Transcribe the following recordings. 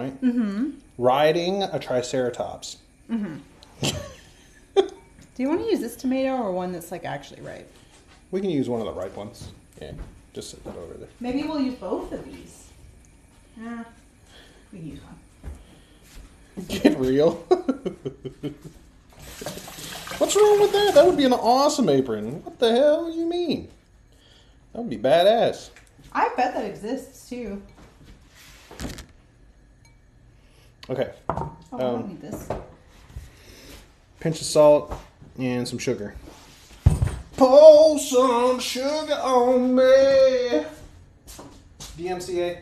right? Mm-hmm. Riding a triceratops. Do you want to use this tomato or one that's like actually ripe? We can use one of the ripe ones. Yeah, just set that over there. Maybe we'll use both of these. Yeah, we can use one. Get real. What's wrong with that? That would be an awesome apron. What the hell you mean? That would be badass. I bet that exists too. Okay. Oh, I Um, don't need this. Pinch of salt and some sugar. Pour some sugar on me. DMCA.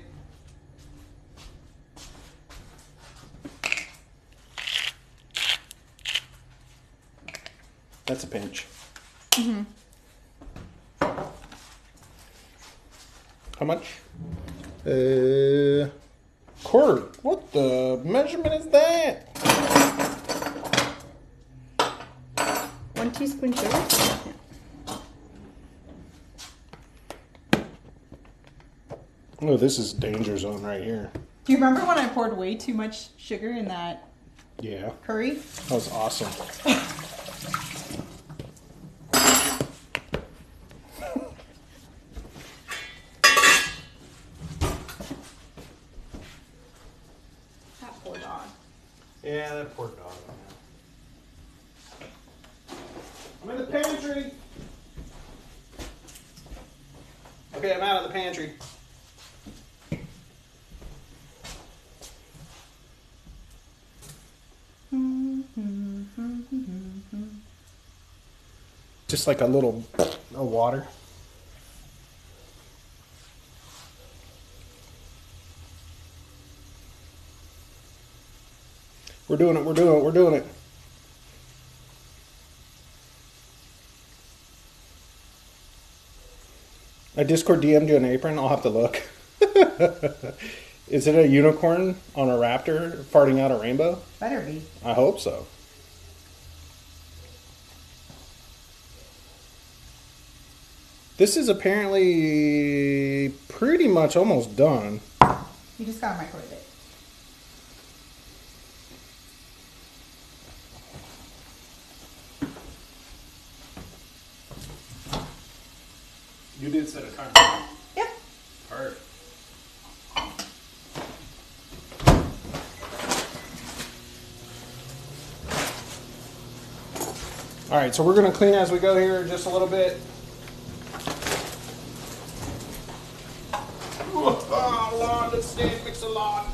That's a pinch. Mm-hmm. How much? Uh, quarter. What the measurement is that? One teaspoon sugar. Yeah. Oh, this is danger zone right here. Do you remember when I poured way too much sugar in that Yeah, curry? that was awesome. That poor dog. Yeah, that poor dog. I'm in the pantry. Okay, I'm out of the pantry. Just like a little of water. We're doing it, we're doing it, we're doing it. I Discord DM'd you an apron. I'll have to look. Is it a unicorn on a raptor farting out a rainbow? Better be. I hope so. This is apparently pretty much almost done. You just gotta microwave it. You did set a timer. Yep. Perfect. All right, so we're gonna clean as we go here just a little bit. Oh, Lord, the stand mix a lot.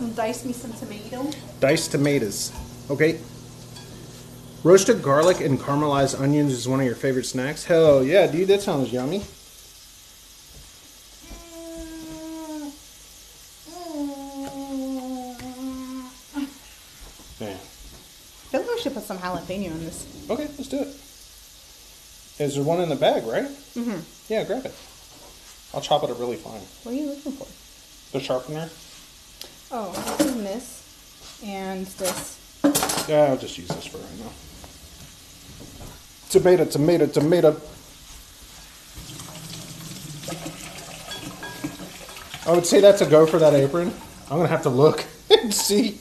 Dice me some tomato. Diced tomatoes. Okay. Roasted garlic and caramelized onions is one of your favorite snacks. Hell yeah, dude, that sounds yummy. Yeah. I feel like we should put some jalapeno in this. Okay, let's do it. Is there one in the bag, right? Mm-hmm. Yeah, grab it. I'll chop it up really fine. What are you looking for? The sharpener? Oh, this is this and this. Yeah, I'll just use this for right now. Tomato, tomato, tomato. I would say that's a go for that apron. I'm gonna have to look and see.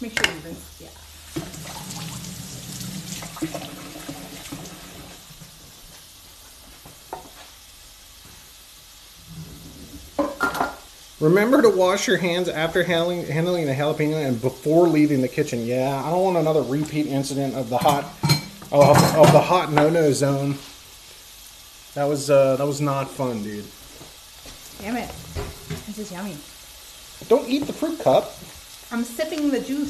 Make sure you rinse. Yeah. Remember to wash your hands after handling handling the jalapeno and before leaving the kitchen. Yeah, I don't want another repeat incident of the hot of, of the hot no no zone. That was uh, that was not fun, dude. Damn it. This is yummy. Don't eat the fruit cup. I'm sipping the juice.